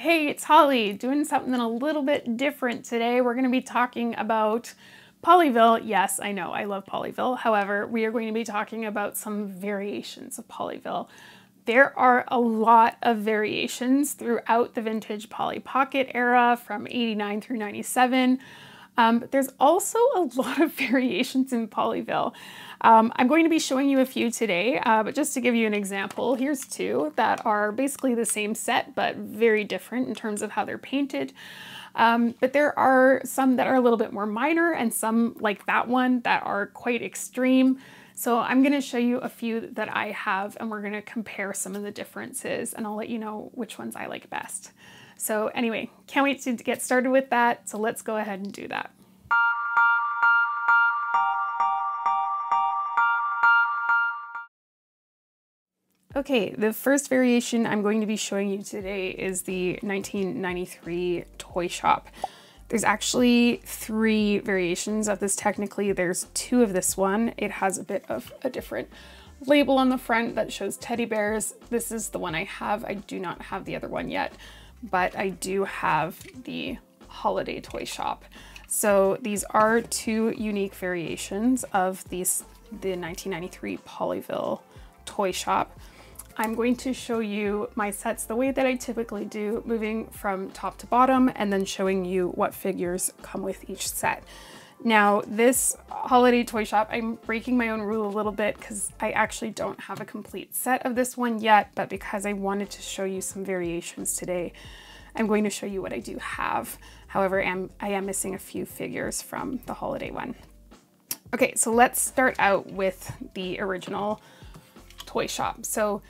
Hey, it's Holly doing something a little bit different today. We're going to be talking about Pollyville. Yes, I know I love Pollyville. However, we are going to be talking about some variations of Pollyville. There are a lot of variations throughout the vintage Polly Pocket era from 89 through 97. Um, there's also a lot of variations in Pollyville. Um, I'm going to be showing you a few today, uh, but just to give you an example, here's two that are basically the same set, but very different in terms of how they're painted. Um, but there are some that are a little bit more minor and some like that one that are quite extreme. So I'm going to show you a few that I have and we're going to compare some of the differences and I'll let you know which ones I like best. So anyway, can't wait to get started with that. So let's go ahead and do that. Okay, the first variation I'm going to be showing you today is the 1993 Toy Shop. There's actually three variations of this technically. There's two of this one. It has a bit of a different label on the front that shows teddy bears. This is the one I have. I do not have the other one yet, but I do have the Holiday Toy Shop. So these are two unique variations of these the 1993 Pollyville Toy Shop. I'm going to show you my sets the way that I typically do, moving from top to bottom and then showing you what figures come with each set. Now this holiday toy shop, I'm breaking my own rule a little bit because I actually don't have a complete set of this one yet, but because I wanted to show you some variations today, I'm going to show you what I do have. However, I'm, I am missing a few figures from the holiday one. Okay, so let's start out with the original toy shop. So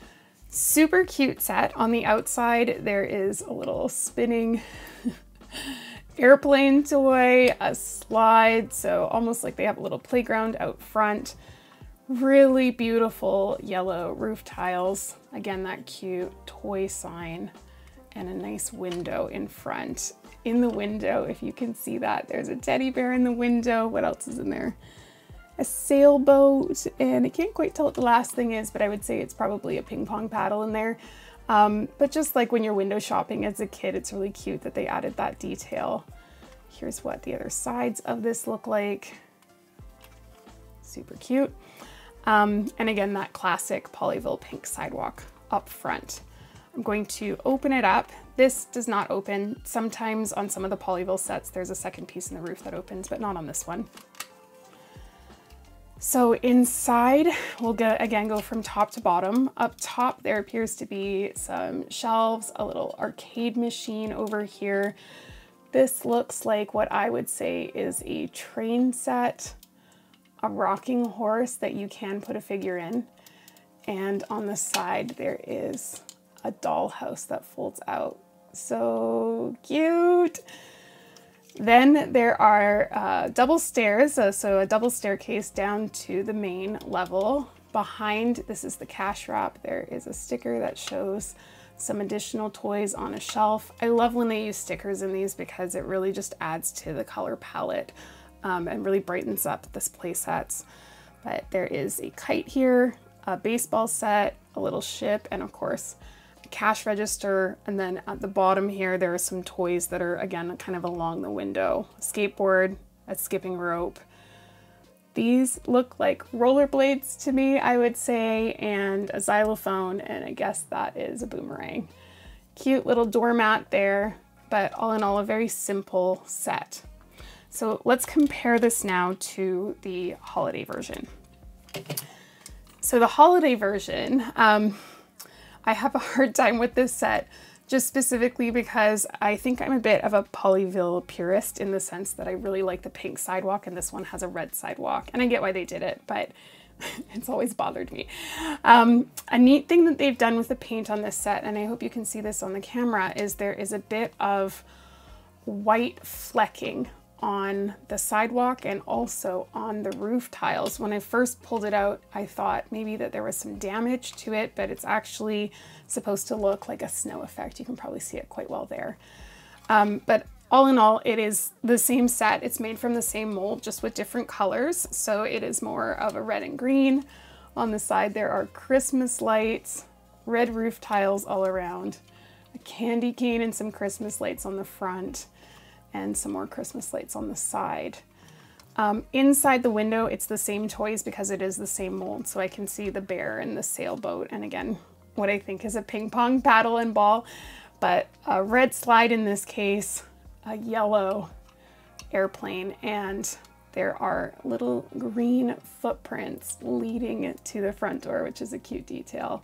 Super cute set. On the outside, there is a little spinning airplane toy, a slide, so almost like they have a little playground out front. Really beautiful yellow roof tiles. Again, that cute toy sign and a nice window in front. In the window, if you can see that, there's a teddy bear in the window. What else is in there? A sailboat, and I can't quite tell what the last thing is, but I would say it's probably a ping pong paddle in there. Um, but just like when you're window shopping as a kid, it's really cute that they added that detail. Here's what the other sides of this look like. Super cute. Um, and again, that classic Pollyville pink sidewalk up front. I'm going to open it up. This does not open. Sometimes on some of the Pollyville sets, there's a second piece in the roof that opens, but not on this one. So inside, we'll again go from top to bottom. Up top, there appears to be some shelves, a little arcade machine over here. This looks like what I would say is a train set, a rocking horse that you can put a figure in. And on the side, there is a dollhouse that folds out. So cute. Then there are uh, double stairs, uh, so a double staircase down to the main level. Behind, this is the cash wrap, there is a sticker that shows some additional toys on a shelf. I love when they use stickers in these because it really just adds to the color palette um, and really brightens up this play sets. But there is a kite here, a baseball set, a little ship, and of course, cash register, and then at the bottom here, there are some toys that are, again, kind of along the window. Skateboard, a skipping rope. These look like rollerblades to me, I would say, and a xylophone, and I guess that is a boomerang. Cute little doormat there, but all in all, a very simple set. So let's compare this now to the holiday version. So the holiday version, um, I have a hard time with this set just specifically because I think I'm a bit of a Pollyville purist in the sense that I really like the pink sidewalk and this one has a red sidewalk and I get why they did it, but it's always bothered me. Um, a neat thing that they've done with the paint on this set, and I hope you can see this on the camera, is there is a bit of white flecking on the sidewalk and also on the roof tiles. When I first pulled it out, I thought maybe that there was some damage to it, but it's actually supposed to look like a snow effect. You can probably see it quite well there. Um, but all in all, it is the same set. It's made from the same mold, just with different colors. So it is more of a red and green. On the side, there are Christmas lights, red roof tiles all around. a candy cane and some Christmas lights on the front and some more Christmas lights on the side. Um, inside the window, it's the same toys because it is the same mold. So I can see the bear and the sailboat. And again, what I think is a ping pong paddle and ball, but a red slide in this case, a yellow airplane, and there are little green footprints leading to the front door, which is a cute detail.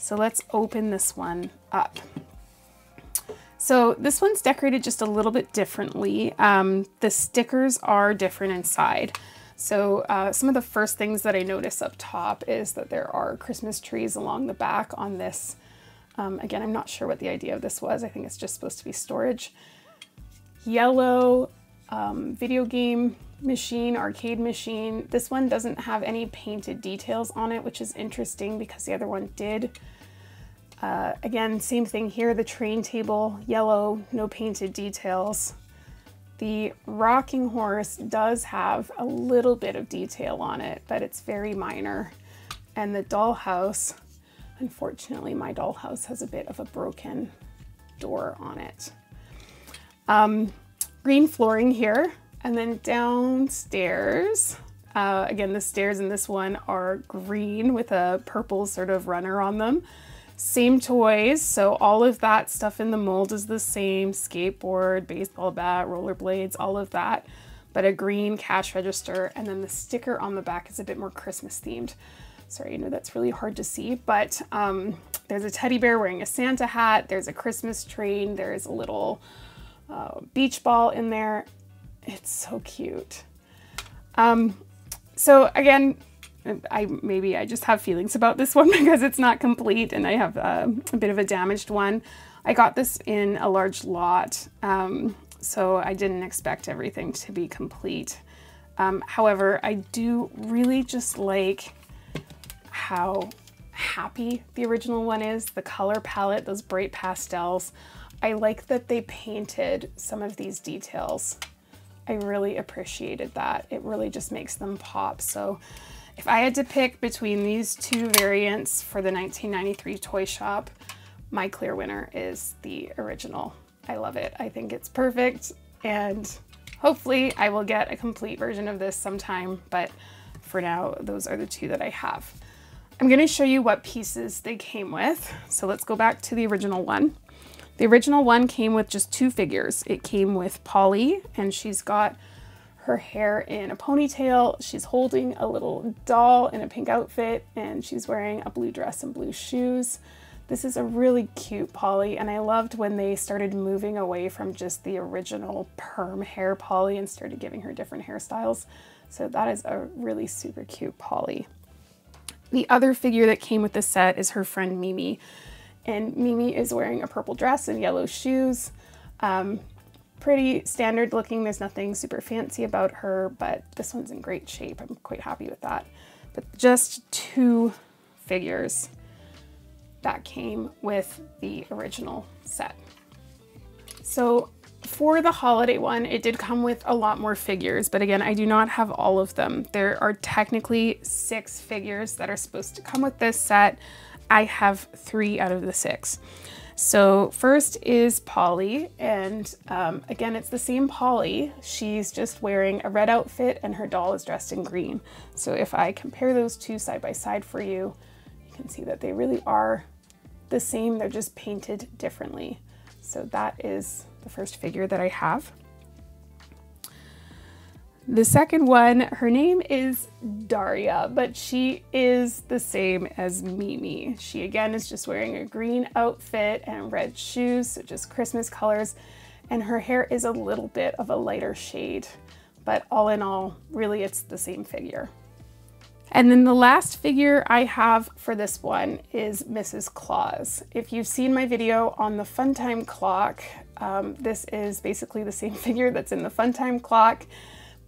So let's open this one up. So this one's decorated just a little bit differently. Um, the stickers are different inside. So uh, some of the first things that I notice up top is that there are Christmas trees along the back on this. Um, again, I'm not sure what the idea of this was. I think it's just supposed to be storage. Yellow um, video game machine, arcade machine. This one doesn't have any painted details on it, which is interesting because the other one did. Uh, again, same thing here, the train table, yellow, no painted details. The rocking horse does have a little bit of detail on it, but it's very minor. And the dollhouse, unfortunately, my dollhouse has a bit of a broken door on it. Um, green flooring here, and then downstairs, uh, again, the stairs in this one are green with a purple sort of runner on them. Same toys, so all of that stuff in the mold is the same, skateboard, baseball bat, rollerblades, all of that, but a green cash register, and then the sticker on the back is a bit more Christmas themed. Sorry, I know that's really hard to see, but um, there's a teddy bear wearing a Santa hat, there's a Christmas train, there's a little uh, beach ball in there. It's so cute. Um, so again, I maybe I just have feelings about this one because it's not complete and I have uh, a bit of a damaged one. I got this in a large lot, um, so I didn't expect everything to be complete. Um, however, I do really just like how happy the original one is, the color palette, those bright pastels. I like that they painted some of these details. I really appreciated that. It really just makes them pop. So if I had to pick between these two variants for the 1993 Toy Shop, my clear winner is the original. I love it. I think it's perfect and hopefully I will get a complete version of this sometime, but for now, those are the two that I have. I'm gonna show you what pieces they came with. So let's go back to the original one. The original one came with just two figures. It came with Polly and she's got her hair in a ponytail. She's holding a little doll in a pink outfit and she's wearing a blue dress and blue shoes. This is a really cute Polly and I loved when they started moving away from just the original perm hair Polly and started giving her different hairstyles. So that is a really super cute Polly. The other figure that came with the set is her friend Mimi. And Mimi is wearing a purple dress and yellow shoes. Um, pretty standard looking. There's nothing super fancy about her, but this one's in great shape. I'm quite happy with that. But just two figures that came with the original set. So for the holiday one, it did come with a lot more figures, but again, I do not have all of them. There are technically six figures that are supposed to come with this set. I have three out of the six. So first is Polly, and um, again, it's the same Polly. She's just wearing a red outfit and her doll is dressed in green. So if I compare those two side by side for you, you can see that they really are the same, they're just painted differently. So that is the first figure that I have. The second one, her name is Daria, but she is the same as Mimi. She again is just wearing a green outfit and red shoes, so just Christmas colors, and her hair is a little bit of a lighter shade, but all in all, really it's the same figure. And then the last figure I have for this one is Mrs. Claus. If you've seen my video on the Funtime clock, um, this is basically the same figure that's in the Funtime clock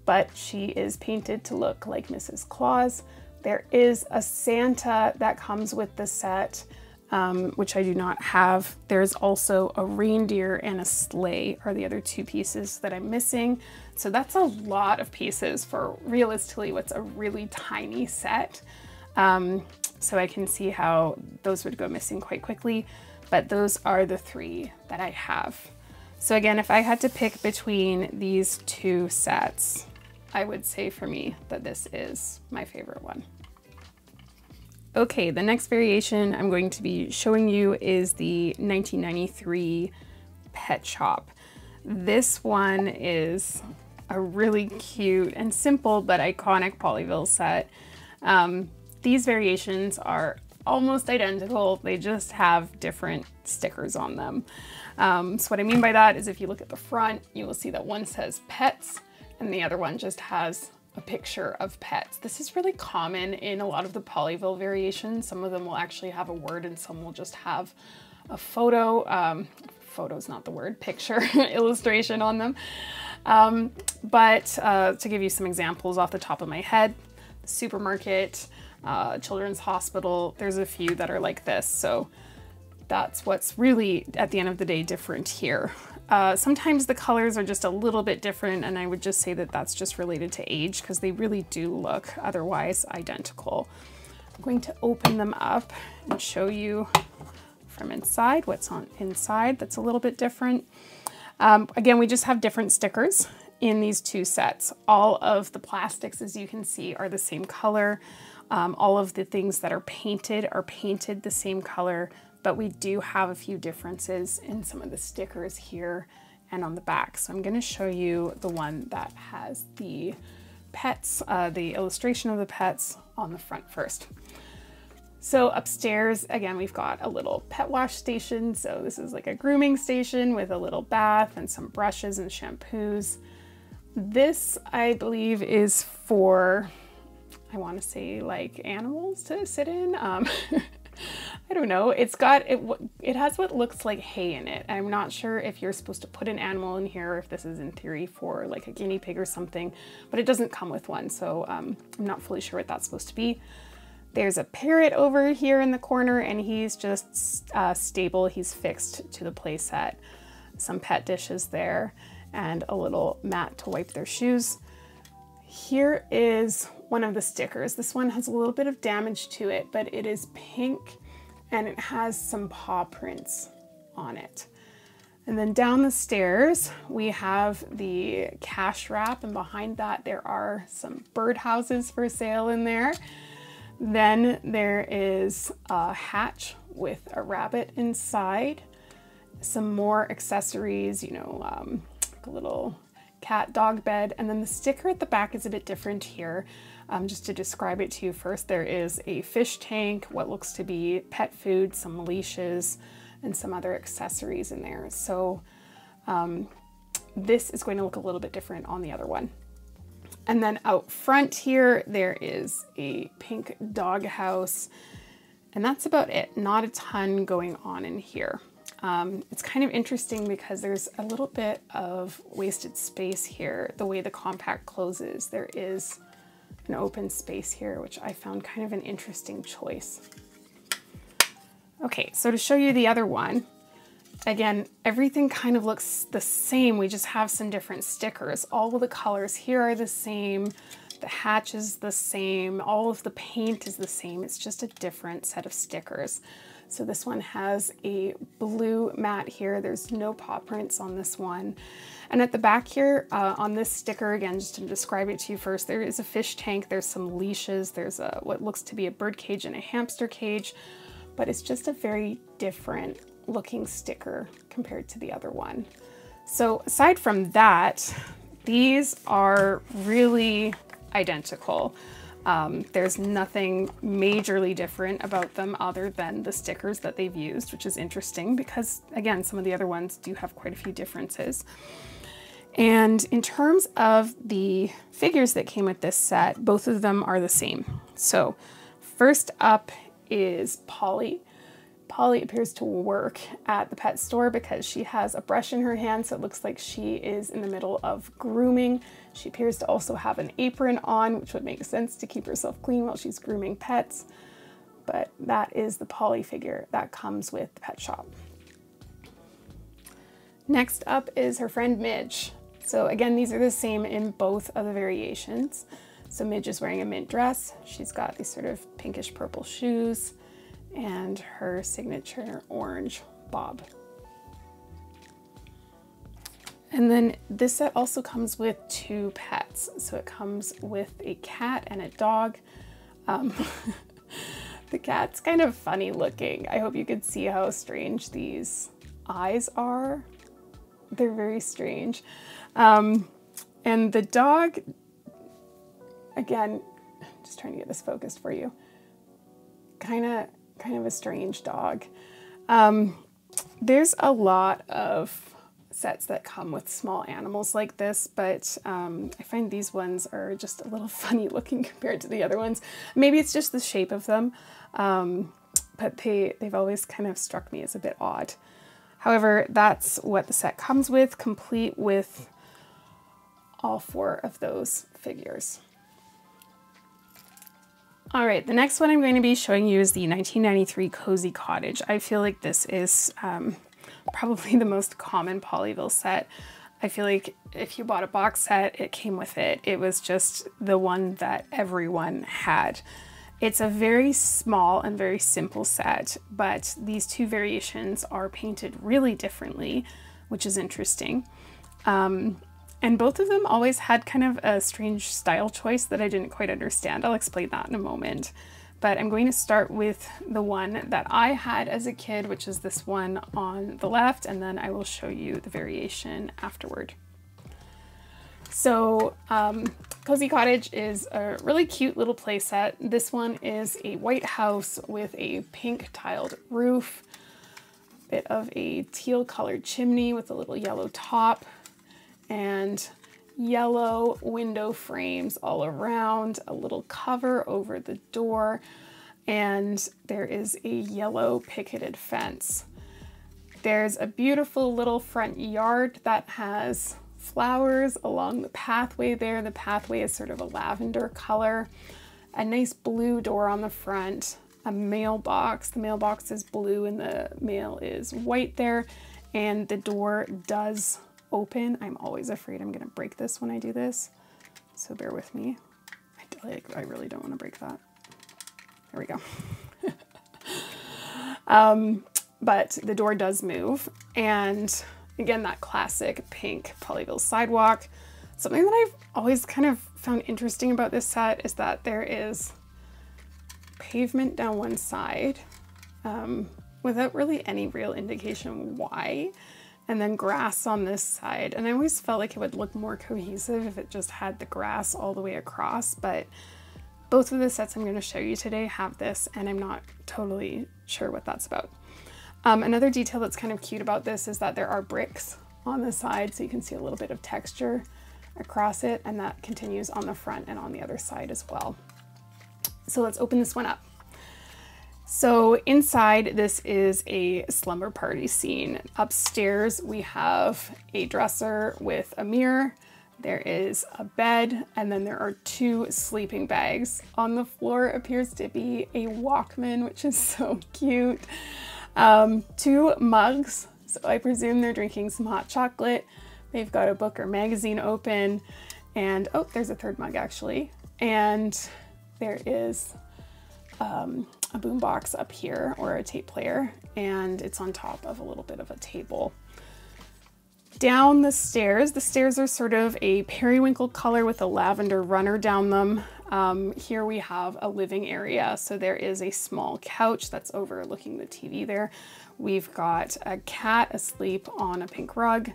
but she is painted to look like Mrs. Claus. There is a Santa that comes with the set, um, which I do not have. There's also a reindeer and a sleigh are the other two pieces that I'm missing. So that's a lot of pieces for realistically what's a really tiny set. Um, so I can see how those would go missing quite quickly. but those are the three that I have. So again, if I had to pick between these two sets, I would say for me that this is my favorite one. Okay, the next variation I'm going to be showing you is the 1993 Pet Shop. This one is a really cute and simple but iconic Pollyville set. Um, these variations are almost identical, they just have different stickers on them. Um, so what I mean by that is if you look at the front, you will see that one says pets and the other one just has a picture of pets. This is really common in a lot of the Pollyville variations. Some of them will actually have a word and some will just have a photo, um, photo's not the word, picture, illustration on them. Um, but uh, to give you some examples off the top of my head, supermarket, uh, children's hospital, there's a few that are like this. So that's what's really, at the end of the day, different here. Uh, sometimes the colors are just a little bit different and I would just say that that's just related to age because they really do look otherwise identical. I'm going to open them up and show you from inside what's on inside that's a little bit different. Um, again, we just have different stickers in these two sets. All of the plastics, as you can see, are the same color. Um, all of the things that are painted are painted the same color but we do have a few differences in some of the stickers here and on the back. So I'm gonna show you the one that has the pets, uh, the illustration of the pets on the front first. So upstairs, again, we've got a little pet wash station. So this is like a grooming station with a little bath and some brushes and shampoos. This, I believe, is for, I wanna say like animals to sit in. Um, I don't know. It's got, it, it has what looks like hay in it. I'm not sure if you're supposed to put an animal in here, if this is in theory for like a guinea pig or something, but it doesn't come with one. So um, I'm not fully sure what that's supposed to be. There's a parrot over here in the corner and he's just uh, stable. He's fixed to the playset. Some pet dishes there and a little mat to wipe their shoes. Here is one of the stickers. This one has a little bit of damage to it, but it is pink and it has some paw prints on it. And then down the stairs, we have the cash wrap, and behind that, there are some bird houses for sale in there. Then there is a hatch with a rabbit inside, some more accessories, you know, um, like a little cat dog bed, and then the sticker at the back is a bit different here. Um, just to describe it to you first, there is a fish tank, what looks to be pet food, some leashes, and some other accessories in there. So um, this is going to look a little bit different on the other one. And then out front here, there is a pink dog house, and that's about it. Not a ton going on in here. Um, it's kind of interesting because there's a little bit of wasted space here. The way the compact closes, there is an open space here, which I found kind of an interesting choice. Okay, so to show you the other one, again, everything kind of looks the same. We just have some different stickers. All of the colors here are the same. The hatch is the same. All of the paint is the same. It's just a different set of stickers. So this one has a blue mat here. There's no paw prints on this one. And at the back here, uh, on this sticker, again, just to describe it to you first, there is a fish tank, there's some leashes, there's a what looks to be a bird cage and a hamster cage, but it's just a very different looking sticker compared to the other one. So aside from that, these are really identical. Um, there's nothing majorly different about them other than the stickers that they've used, which is interesting because, again, some of the other ones do have quite a few differences. And in terms of the figures that came with this set, both of them are the same. So first up is Polly. Polly appears to work at the pet store because she has a brush in her hand, so it looks like she is in the middle of grooming. She appears to also have an apron on, which would make sense to keep herself clean while she's grooming pets. But that is the Polly figure that comes with the pet shop. Next up is her friend Midge. So again, these are the same in both of the variations. So Midge is wearing a mint dress. She's got these sort of pinkish purple shoes and her signature orange Bob. And then this set also comes with two pets. So it comes with a cat and a dog. Um, the cat's kind of funny looking. I hope you could see how strange these eyes are. They're very strange. Um, and the dog, again, just trying to get this focused for you. Kind of, kind of a strange dog. Um, there's a lot of sets that come with small animals like this, but um, I find these ones are just a little funny looking compared to the other ones. Maybe it's just the shape of them, um, but they, they've always kind of struck me as a bit odd. However, that's what the set comes with, complete with all four of those figures. All right, the next one I'm going to be showing you is the 1993 Cozy Cottage. I feel like this is um, probably the most common Pollyville set. I feel like if you bought a box set, it came with it. It was just the one that everyone had. It's a very small and very simple set, but these two variations are painted really differently, which is interesting. Um, and both of them always had kind of a strange style choice that I didn't quite understand. I'll explain that in a moment. But I'm going to start with the one that I had as a kid, which is this one on the left, and then I will show you the variation afterward. So um, Cozy Cottage is a really cute little playset. This one is a white house with a pink tiled roof, a bit of a teal colored chimney with a little yellow top, and yellow window frames all around, a little cover over the door, and there is a yellow picketed fence. There's a beautiful little front yard that has flowers along the pathway there. The pathway is sort of a lavender color. A nice blue door on the front, a mailbox. The mailbox is blue and the mail is white there. And the door does open. I'm always afraid I'm gonna break this when I do this. So bear with me. I, like, I really don't wanna break that. There we go. um, but the door does move and Again, that classic pink Pollyville sidewalk. Something that I've always kind of found interesting about this set is that there is pavement down one side um, without really any real indication why, and then grass on this side. And I always felt like it would look more cohesive if it just had the grass all the way across, but both of the sets I'm going to show you today have this, and I'm not totally sure what that's about. Um, another detail that's kind of cute about this is that there are bricks on the side so you can see a little bit of texture across it and that continues on the front and on the other side as well. So let's open this one up. So inside this is a slumber party scene. Upstairs we have a dresser with a mirror, there is a bed, and then there are two sleeping bags. On the floor appears to be a Walkman, which is so cute. Um, two mugs, so I presume they're drinking some hot chocolate. They've got a book or magazine open, and oh, there's a third mug actually. And there is um, a boombox up here or a tape player, and it's on top of a little bit of a table. Down the stairs, the stairs are sort of a periwinkle color with a lavender runner down them. Um, here we have a living area. So there is a small couch that's overlooking the TV there. We've got a cat asleep on a pink rug,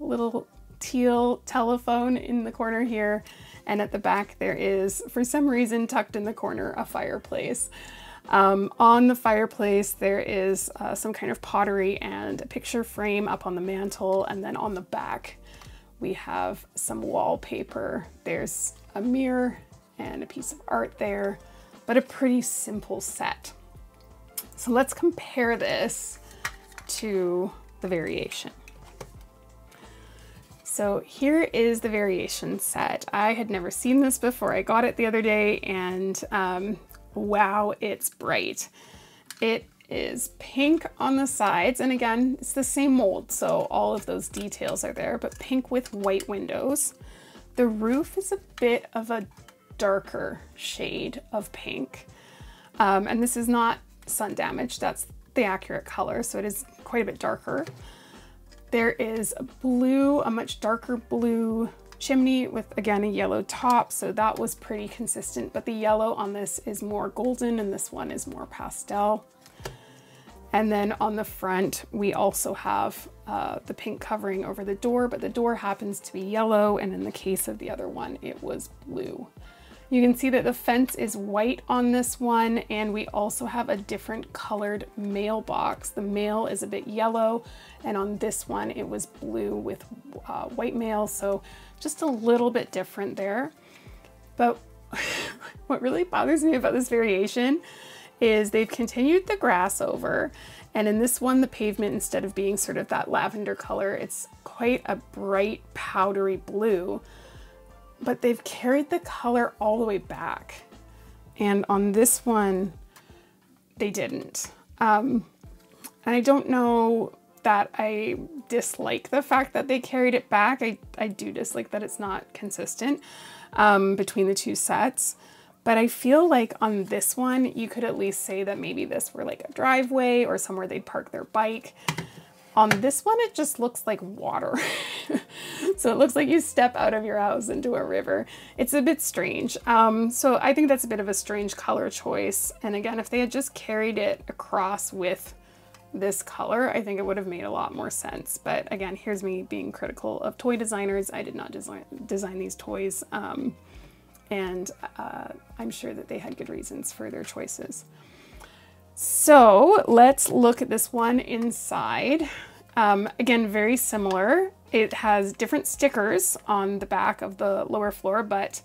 a little teal telephone in the corner here. And at the back there is, for some reason, tucked in the corner, a fireplace. Um, on the fireplace, there is uh, some kind of pottery and a picture frame up on the mantle. And then on the back, we have some wallpaper. There's a mirror and a piece of art there, but a pretty simple set. So let's compare this to the variation. So here is the variation set. I had never seen this before. I got it the other day and um, wow, it's bright. It is pink on the sides. And again, it's the same mold. So all of those details are there, but pink with white windows. The roof is a bit of a darker shade of pink. Um, and this is not sun damage, that's the accurate color, so it is quite a bit darker. There is a blue, a much darker blue chimney with again a yellow top so that was pretty consistent but the yellow on this is more golden and this one is more pastel. And then on the front we also have uh, the pink covering over the door but the door happens to be yellow and in the case of the other one it was blue you can see that the fence is white on this one and we also have a different colored mailbox. The mail is a bit yellow and on this one it was blue with uh, white mail so just a little bit different there. But what really bothers me about this variation is they've continued the grass over and in this one the pavement instead of being sort of that lavender color it's quite a bright powdery blue but they've carried the color all the way back. And on this one, they didn't. Um, and I don't know that I dislike the fact that they carried it back. I, I do dislike that it's not consistent um, between the two sets. But I feel like on this one, you could at least say that maybe this were like a driveway or somewhere they'd park their bike. On this one, it just looks like water. so it looks like you step out of your house into a river. It's a bit strange. Um, so I think that's a bit of a strange color choice. And again, if they had just carried it across with this color, I think it would have made a lot more sense. But again, here's me being critical of toy designers. I did not design, design these toys. Um, and uh, I'm sure that they had good reasons for their choices. So let's look at this one inside. Um, again, very similar. It has different stickers on the back of the lower floor, but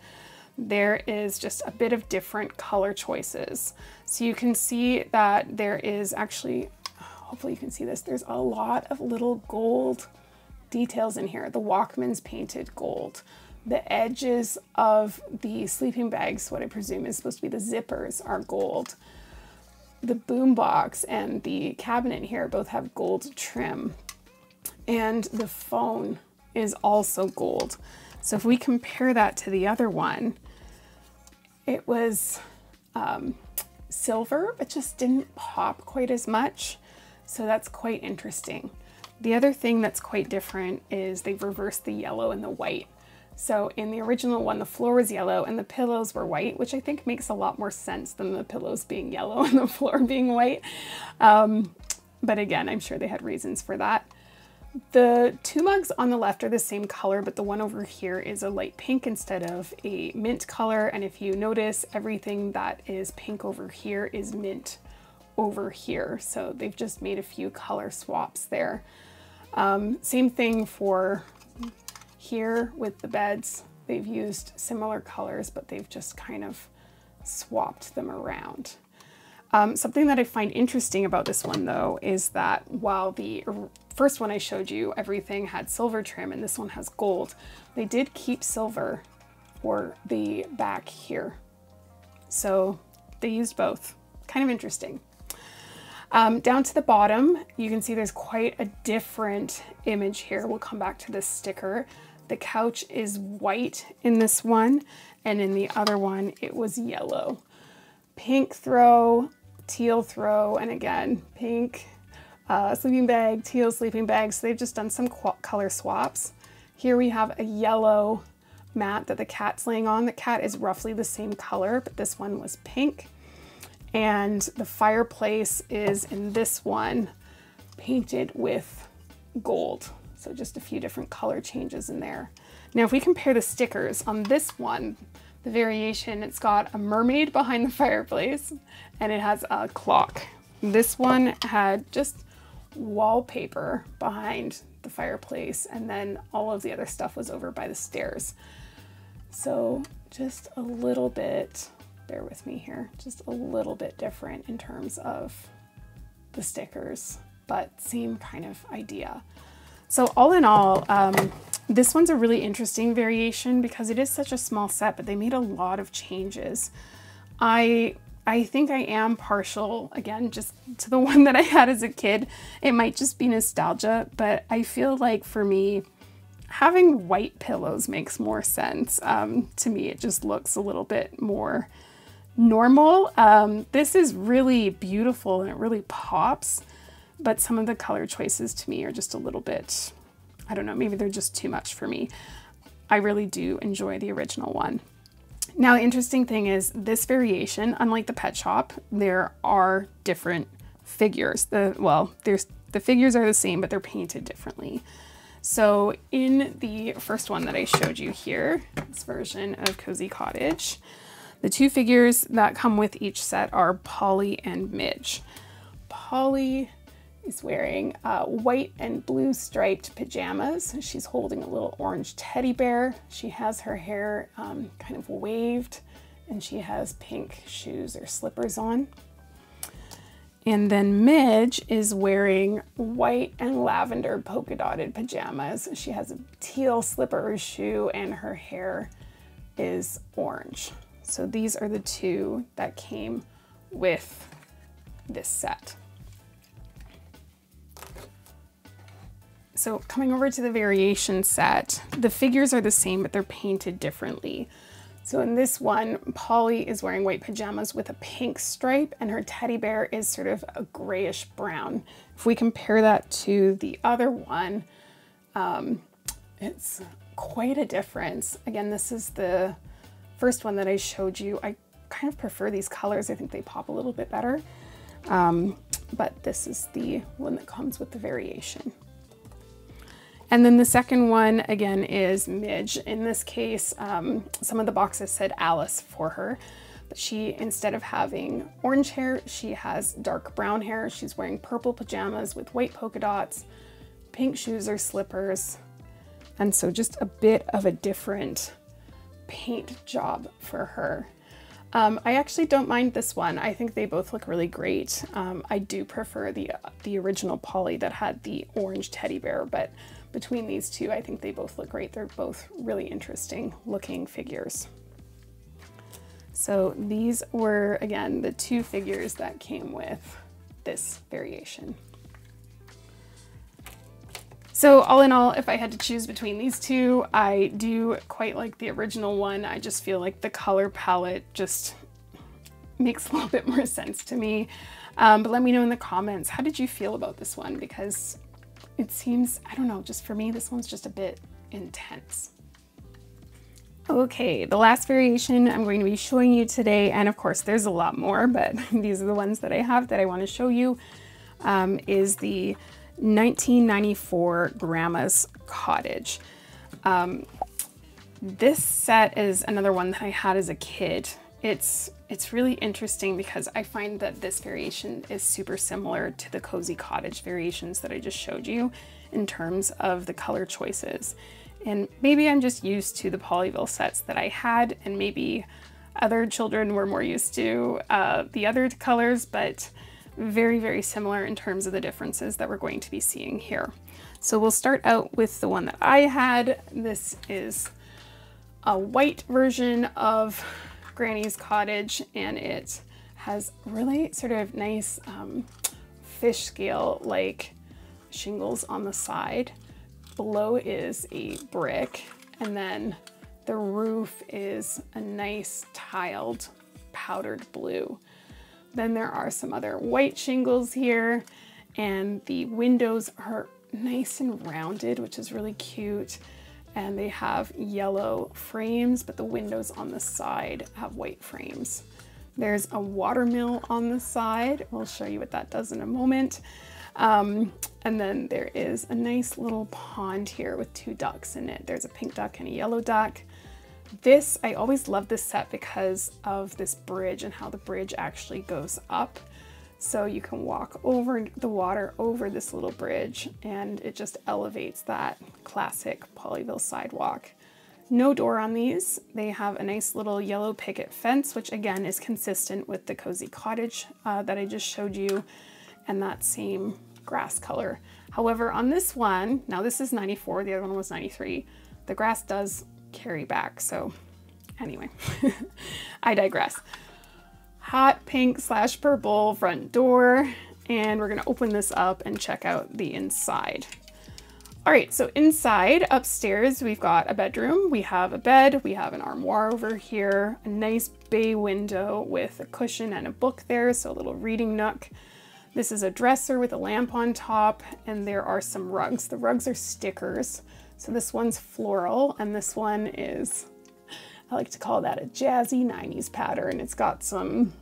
there is just a bit of different color choices. So you can see that there is actually, hopefully you can see this, there's a lot of little gold details in here. The Walkman's painted gold. The edges of the sleeping bags, what I presume is supposed to be the zippers, are gold the boombox and the cabinet here both have gold trim. And the phone is also gold. So if we compare that to the other one, it was um, silver, but just didn't pop quite as much. So that's quite interesting. The other thing that's quite different is they've reversed the yellow and the white. So in the original one, the floor was yellow and the pillows were white, which I think makes a lot more sense than the pillows being yellow and the floor being white. Um, but again, I'm sure they had reasons for that. The two mugs on the left are the same color, but the one over here is a light pink instead of a mint color. And if you notice, everything that is pink over here is mint over here. So they've just made a few color swaps there. Um, same thing for here with the beds, they've used similar colors, but they've just kind of swapped them around. Um, something that I find interesting about this one though is that while the first one I showed you, everything had silver trim and this one has gold, they did keep silver for the back here. So they used both. Kind of interesting. Um, down to the bottom, you can see there's quite a different image here. We'll come back to this sticker. The couch is white in this one, and in the other one, it was yellow. Pink throw, teal throw, and again, pink uh, sleeping bag, teal sleeping bag. So they've just done some color swaps. Here we have a yellow mat that the cat's laying on. The cat is roughly the same color, but this one was pink. And the fireplace is in this one painted with gold. So just a few different color changes in there. Now if we compare the stickers on this one, the variation, it's got a mermaid behind the fireplace and it has a clock. This one had just wallpaper behind the fireplace and then all of the other stuff was over by the stairs. So just a little bit, bear with me here, just a little bit different in terms of the stickers, but same kind of idea. So all in all, um, this one's a really interesting variation because it is such a small set, but they made a lot of changes. I I think I am partial, again, just to the one that I had as a kid. It might just be nostalgia, but I feel like for me, having white pillows makes more sense. Um, to me, it just looks a little bit more normal. Um, this is really beautiful and it really pops, but some of the color choices to me are just a little bit, I don't know, maybe they're just too much for me. I really do enjoy the original one. Now, the interesting thing is this variation, unlike the pet shop, there are different figures. The Well, there's the figures are the same, but they're painted differently. So in the first one that I showed you here, this version of Cozy Cottage, the two figures that come with each set are Polly and Midge. Polly is wearing uh, white and blue striped pajamas. She's holding a little orange teddy bear. She has her hair um, kind of waved and she has pink shoes or slippers on. And then Midge is wearing white and lavender polka dotted pajamas. She has a teal slipper or shoe and her hair is orange. So these are the two that came with this set. So coming over to the variation set, the figures are the same, but they're painted differently. So in this one, Polly is wearing white pajamas with a pink stripe and her teddy bear is sort of a grayish brown. If we compare that to the other one, um, it's quite a difference. Again, this is the first one that I showed you, I kind of prefer these colors. I think they pop a little bit better. Um, but this is the one that comes with the variation. And then the second one, again, is Midge. In this case, um, some of the boxes said Alice for her, but she, instead of having orange hair, she has dark brown hair. She's wearing purple pajamas with white polka dots, pink shoes or slippers. And so just a bit of a different paint job for her. Um, I actually don't mind this one. I think they both look really great. Um, I do prefer the, the original Polly that had the orange teddy bear, but between these two, I think they both look great. They're both really interesting looking figures. So these were, again, the two figures that came with this variation. So all in all, if I had to choose between these two, I do quite like the original one. I just feel like the color palette just makes a little bit more sense to me. Um, but let me know in the comments, how did you feel about this one? Because it seems, I don't know, just for me, this one's just a bit intense. Okay, the last variation I'm going to be showing you today, and of course there's a lot more, but these are the ones that I have that I want to show you, um, is the 1994 Grandma's Cottage. Um, this set is another one that I had as a kid. It's it's really interesting because I find that this variation is super similar to the Cozy Cottage variations that I just showed you in terms of the color choices. And maybe I'm just used to the Pollyville sets that I had and maybe other children were more used to uh, the other colors, but very, very similar in terms of the differences that we're going to be seeing here. So we'll start out with the one that I had. This is a white version of Granny's Cottage and it has really sort of nice um, fish scale like shingles on the side. Below is a brick and then the roof is a nice tiled powdered blue. Then there are some other white shingles here and the windows are nice and rounded, which is really cute. And they have yellow frames, but the windows on the side have white frames. There's a watermill on the side. We'll show you what that does in a moment. Um, and then there is a nice little pond here with two ducks in it. There's a pink duck and a yellow duck. This, I always love this set because of this bridge and how the bridge actually goes up. So you can walk over the water over this little bridge and it just elevates that classic Pollyville sidewalk. No door on these. They have a nice little yellow picket fence, which again is consistent with the cozy cottage uh, that I just showed you and that same grass color. However, on this one, now this is 94, the other one was 93, the grass does carry back. So anyway, I digress. Hot pink slash purple front door. And we're gonna open this up and check out the inside. All right, so inside upstairs, we've got a bedroom. We have a bed, we have an armoire over here, a nice bay window with a cushion and a book there, so a little reading nook. This is a dresser with a lamp on top, and there are some rugs. The rugs are stickers. So this one's floral, and this one is, I like to call that a jazzy 90s pattern. It's got some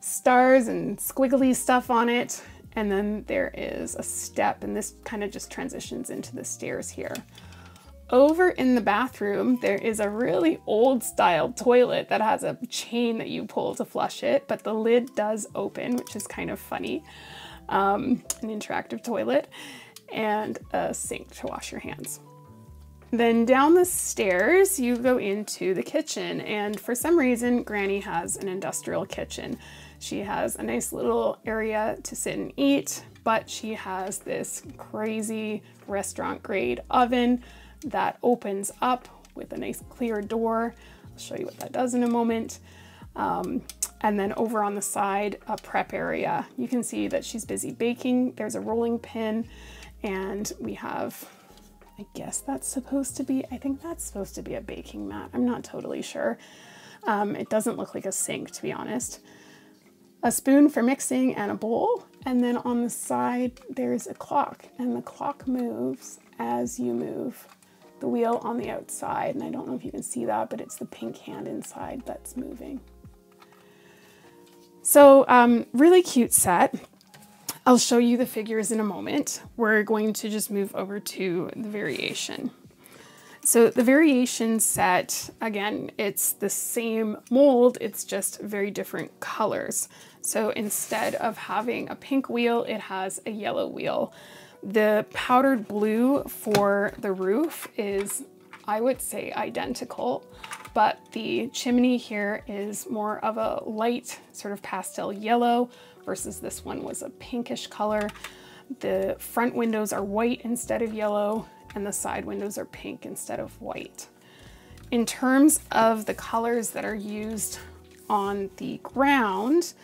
stars and squiggly stuff on it. And then there is a step and this kind of just transitions into the stairs here. Over in the bathroom, there is a really old style toilet that has a chain that you pull to flush it, but the lid does open, which is kind of funny. Um, an interactive toilet and a sink to wash your hands. Then down the stairs, you go into the kitchen, and for some reason, Granny has an industrial kitchen. She has a nice little area to sit and eat, but she has this crazy restaurant grade oven that opens up with a nice clear door. I'll show you what that does in a moment. Um, and then over on the side, a prep area. You can see that she's busy baking. There's a rolling pin and we have, I guess that's supposed to be, I think that's supposed to be a baking mat. I'm not totally sure. Um, it doesn't look like a sink to be honest a spoon for mixing and a bowl. And then on the side, there's a clock and the clock moves as you move the wheel on the outside. And I don't know if you can see that, but it's the pink hand inside that's moving. So um, really cute set. I'll show you the figures in a moment. We're going to just move over to the variation. So the variation set, again, it's the same mold, it's just very different colors. So instead of having a pink wheel, it has a yellow wheel. The powdered blue for the roof is, I would say, identical, but the chimney here is more of a light sort of pastel yellow versus this one was a pinkish color. The front windows are white instead of yellow and the side windows are pink instead of white. In terms of the colors that are used on the ground,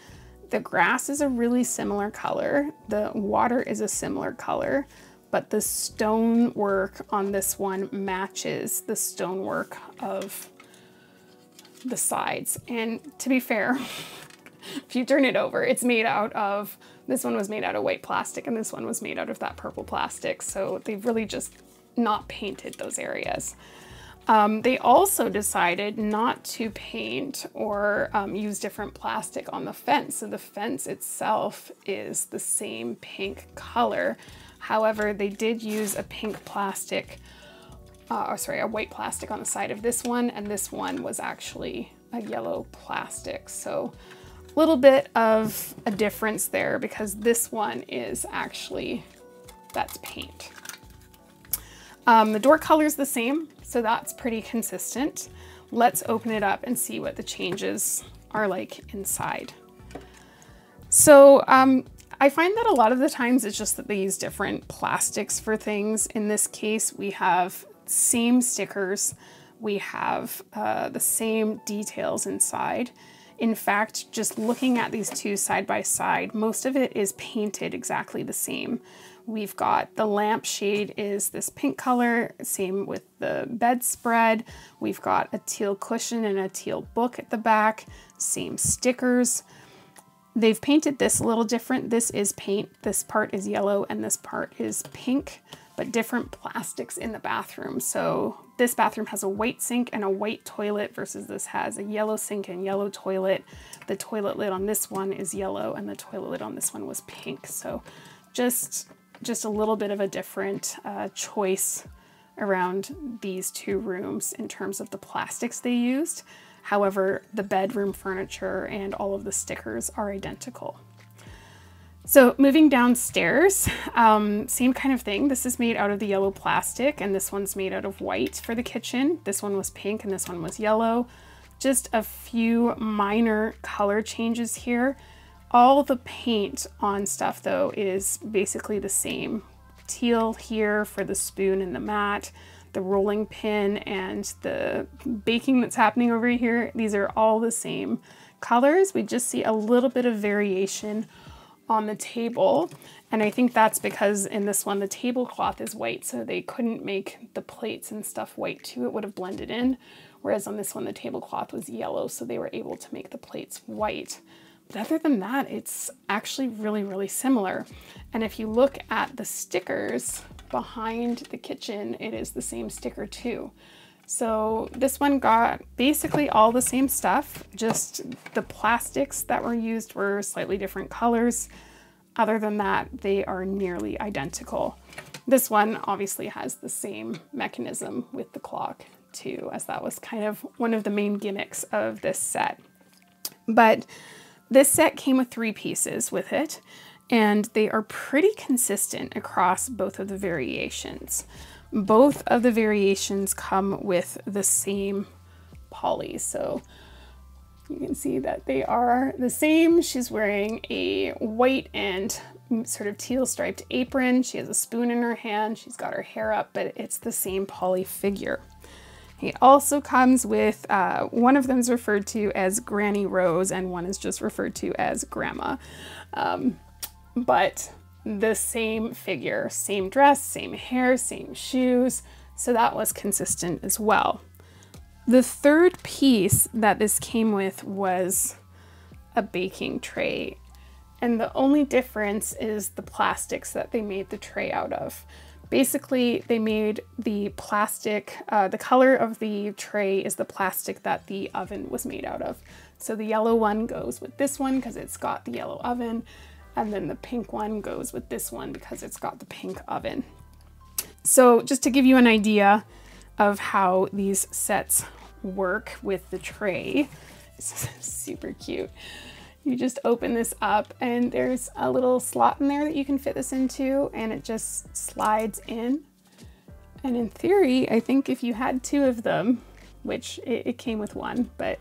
the grass is a really similar color. The water is a similar color, but the stonework on this one matches the stonework of the sides. And to be fair, if you turn it over, it's made out of, this one was made out of white plastic and this one was made out of that purple plastic. So they've really just not painted those areas. Um, they also decided not to paint or um, use different plastic on the fence. So the fence itself is the same pink color. However, they did use a pink plastic, uh, or sorry, a white plastic on the side of this one, and this one was actually a yellow plastic. So little bit of a difference there because this one is actually, that's paint. Um, the door color is the same, so that's pretty consistent. Let's open it up and see what the changes are like inside. So um, I find that a lot of the times it's just that they use different plastics for things. In this case, we have same stickers. We have uh, the same details inside. In fact, just looking at these two side by side, most of it is painted exactly the same. We've got the lampshade is this pink color, same with the bedspread. We've got a teal cushion and a teal book at the back, same stickers. They've painted this a little different. This is paint, this part is yellow and this part is pink, but different plastics in the bathroom. So this bathroom has a white sink and a white toilet versus this has a yellow sink and yellow toilet. The toilet lid on this one is yellow and the toilet lid on this one was pink. So just just a little bit of a different uh, choice around these two rooms in terms of the plastics they used. However, the bedroom furniture and all of the stickers are identical. So moving downstairs, um, same kind of thing. This is made out of the yellow plastic and this one's made out of white for the kitchen. This one was pink and this one was yellow. Just a few minor color changes here. All the paint on stuff though is basically the same. Teal here for the spoon and the mat, the rolling pin and the baking that's happening over here. These are all the same colors. We just see a little bit of variation on the table. And I think that's because in this one, the tablecloth is white, so they couldn't make the plates and stuff white too. It would have blended in. Whereas on this one, the tablecloth was yellow, so they were able to make the plates white. But other than that, it's actually really, really similar. And if you look at the stickers behind the kitchen, it is the same sticker too. So this one got basically all the same stuff, just the plastics that were used were slightly different colors. Other than that, they are nearly identical. This one obviously has the same mechanism with the clock too, as that was kind of one of the main gimmicks of this set. But this set came with three pieces with it, and they are pretty consistent across both of the variations. Both of the variations come with the same Polly, so you can see that they are the same. She's wearing a white and sort of teal striped apron. She has a spoon in her hand. She's got her hair up, but it's the same Polly figure. He also comes with, uh, one of them is referred to as Granny Rose and one is just referred to as Grandma. Um, but the same figure, same dress, same hair, same shoes. So that was consistent as well. The third piece that this came with was a baking tray. And the only difference is the plastics that they made the tray out of. Basically, they made the plastic, uh, the color of the tray is the plastic that the oven was made out of. So the yellow one goes with this one because it's got the yellow oven, and then the pink one goes with this one because it's got the pink oven. So just to give you an idea of how these sets work with the tray, this is super cute you just open this up and there's a little slot in there that you can fit this into and it just slides in. And in theory, I think if you had two of them, which it, it came with one, but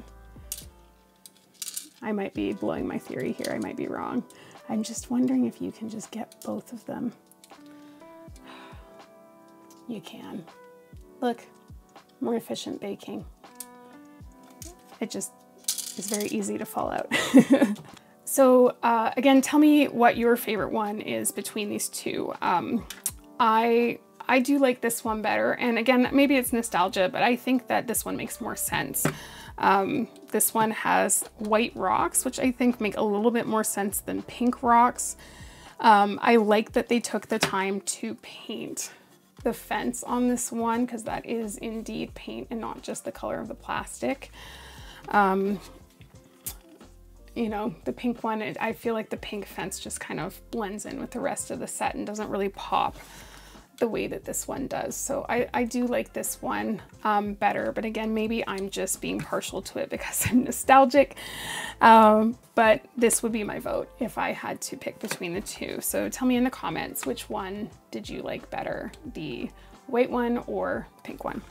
I might be blowing my theory here. I might be wrong. I'm just wondering if you can just get both of them. You can. Look, more efficient baking. It just is very easy to fall out. so uh, again, tell me what your favorite one is between these two. Um, I I do like this one better. And again, maybe it's nostalgia, but I think that this one makes more sense. Um, this one has white rocks, which I think make a little bit more sense than pink rocks. Um, I like that they took the time to paint the fence on this one because that is indeed paint and not just the color of the plastic. Um, you know, the pink one, it, I feel like the pink fence just kind of blends in with the rest of the set and doesn't really pop the way that this one does. So I, I do like this one um, better, but again, maybe I'm just being partial to it because I'm nostalgic. Um, but this would be my vote if I had to pick between the two. So tell me in the comments, which one did you like better, the white one or pink one?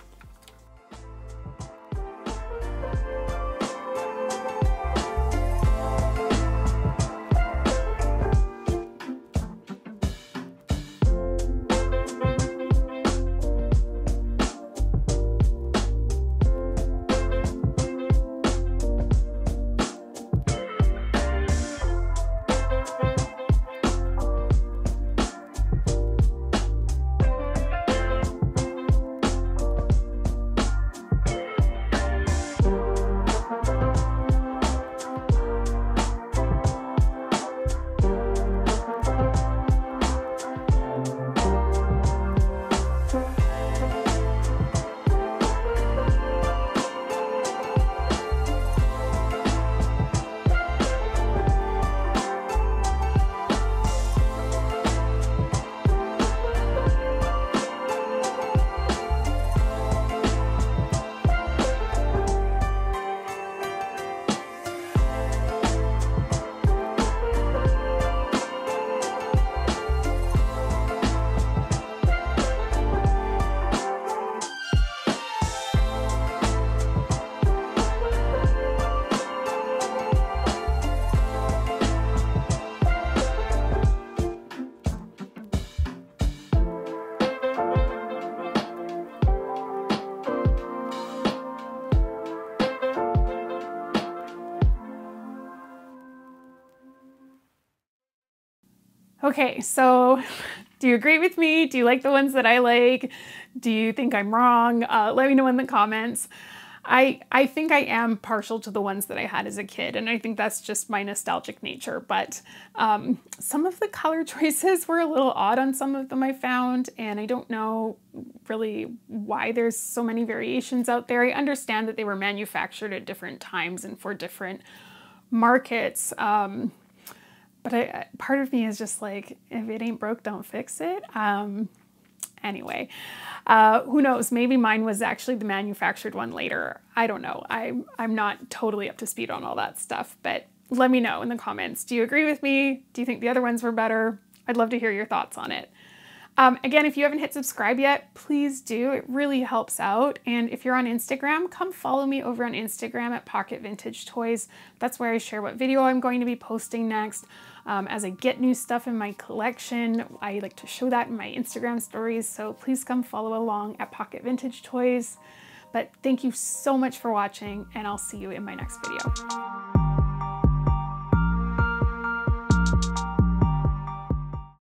Okay, so do you agree with me? Do you like the ones that I like? Do you think I'm wrong? Uh, let me know in the comments. I I think I am partial to the ones that I had as a kid, and I think that's just my nostalgic nature. But um, some of the color choices were a little odd on some of them I found, and I don't know really why there's so many variations out there. I understand that they were manufactured at different times and for different markets. Um, but I, part of me is just like, if it ain't broke, don't fix it. Um, anyway, uh, who knows? Maybe mine was actually the manufactured one later. I don't know. I, I'm not totally up to speed on all that stuff, but let me know in the comments. Do you agree with me? Do you think the other ones were better? I'd love to hear your thoughts on it. Um, again, if you haven't hit subscribe yet, please do. It really helps out. And if you're on Instagram, come follow me over on Instagram at Pocket Vintage Toys. That's where I share what video I'm going to be posting next. Um, as I get new stuff in my collection, I like to show that in my Instagram stories. So please come follow along at Pocket Vintage Toys. But thank you so much for watching and I'll see you in my next video.